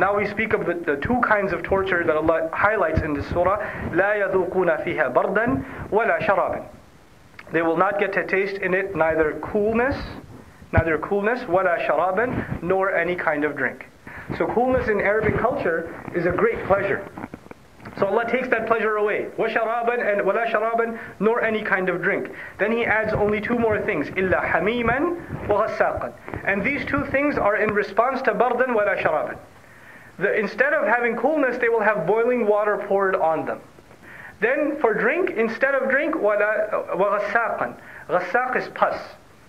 Now we speak of the, the two kinds of torture that Allah highlights in this surah. لا يذوقون فيها بردا ولا شرابا. They will not get to taste in it neither coolness, neither coolness, ولا شرابا, nor any kind of drink. So coolness in Arabic culture is a great pleasure. So Allah takes that pleasure away. وَشَرَابًا and وَلَا شَرَابًا nor any kind of drink. Then He adds only two more things. إِلَّا حَمِيمًا وَغَسَّاقًا And these two things are in response to بَرْدًا وَلَا شَرَابًا. The, instead of having coolness, they will have boiling water poured on them. Then for drink, instead of drink, وَلَا وَغَسَّاقًا Ghassaq is pus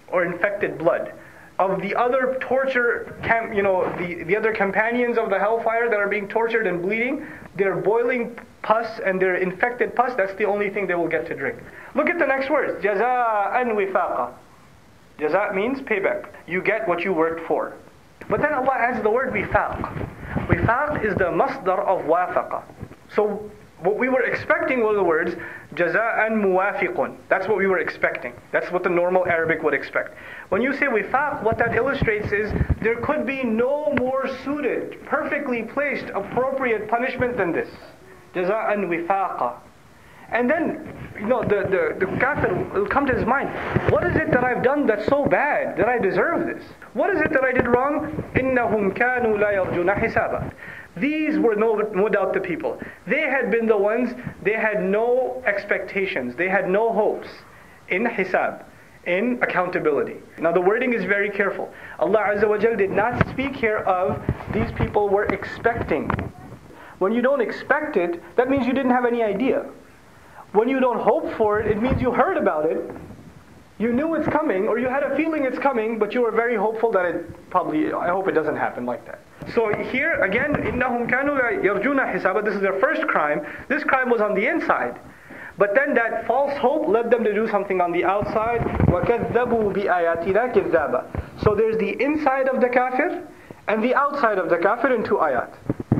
or infected blood of the other torture, camp, you know, the, the other companions of the hellfire that are being tortured and bleeding, they're boiling pus and they're infected pus. That's the only thing they will get to drink. Look at the next words. Jaza'an wifaqa. Jaza means payback. You get what you worked for. But then Allah adds the word wifaq. Wifaq is the masdar of wafaqa. So what we were expecting were the words jaza'an muwafiqun. That's what we were expecting. That's what the normal Arabic would expect. When you say wifaq, what that illustrates is there could be no more suited, perfectly placed, appropriate punishment than this. Jaza'an wifaqa. And then, you know, the, the, the kafir will come to his mind, what is it that I've done that's so bad that I deserve this? What is it that I did wrong? إِنَّهُمْ كَانُوا لَا يَرْجُونَ حِسَابًا these were no, no doubt the people. They had been the ones, they had no expectations, they had no hopes in hisab, in accountability. Now the wording is very careful. Allah Azza wa Jal did not speak here of these people were expecting. When you don't expect it, that means you didn't have any idea. When you don't hope for it, it means you heard about it, you knew it's coming, or you had a feeling it's coming, but you were very hopeful that it probably, I hope it doesn't happen like that. So here again, إِنَّهُمْ كَانُوا يَرْجُونَ حِسَابًا This is their first crime. This crime was on the inside. But then that false hope led them to do something on the outside. وَكَذَّبُوا بِآيَاتِنَا كِذَّابًا So there's the inside of the kafir and the outside of the kafir in two ayat.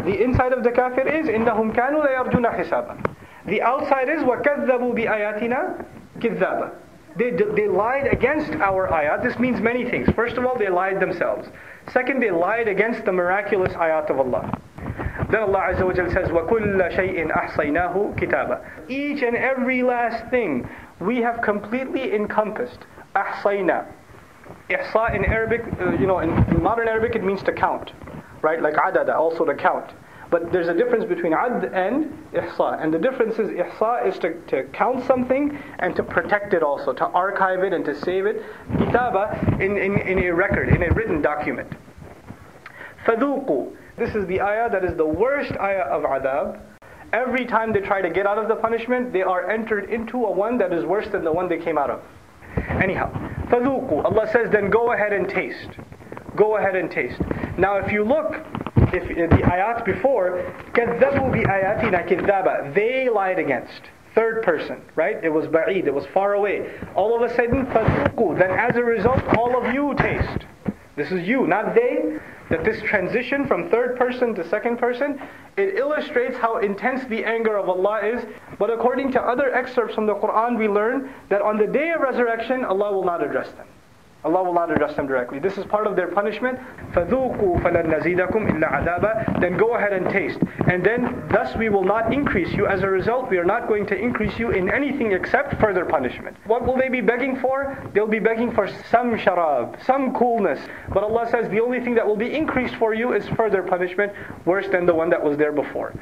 The inside of the kafir is إِنَّهُمْ كَانُوا لَيَرْجُونَ حِسَابًا The outside is وَكَذَّبُوا بِآيَاتِنَا كِذَّابًا they, they lied against our ayat. This means many things. First of all, they lied themselves. Second, they lied against the miraculous ayat of Allah. Then Allah Azza wa says, وَكُلَّ شَيْءٍ أَحْصَيْنَاهُ كِتَابًا Each and every last thing we have completely encompassed. أحصينا. Ihsa in Arabic, uh, you know, in, in modern Arabic it means to count. Right? Like adada, also to count. But there's a difference between ad and ihsa. And the difference is ihsa is to, to count something and to protect it also, to archive it and to save it. Kitaba in, in, in a record, in a written document. Faduqu. This is the ayah that is the worst ayah of adab. Every time they try to get out of the punishment, they are entered into a one that is worse than the one they came out of. Anyhow, faduqu. Allah says, then go ahead and taste. Go ahead and taste. Now if you look if the ayat before, كَذَّبُوا بِآيَاتِنَا كِذَّابًا They lied against. Third person, right? It was ba'id, it was far away. All of a sudden, فَذُوقُوا Then as a result, all of you taste. This is you, not they. That this transition from third person to second person, it illustrates how intense the anger of Allah is. But according to other excerpts from the Quran, we learn that on the day of resurrection, Allah will not address them. Allah will not address them directly. This is part of their punishment. فَذُوقُوا فَلَن نَزِيدَكُمْ إِلَّا عَذَابًا Then go ahead and taste. And then thus we will not increase you. As a result, we are not going to increase you in anything except further punishment. What will they be begging for? They'll be begging for some sharab, some coolness. But Allah says the only thing that will be increased for you is further punishment, worse than the one that was there before.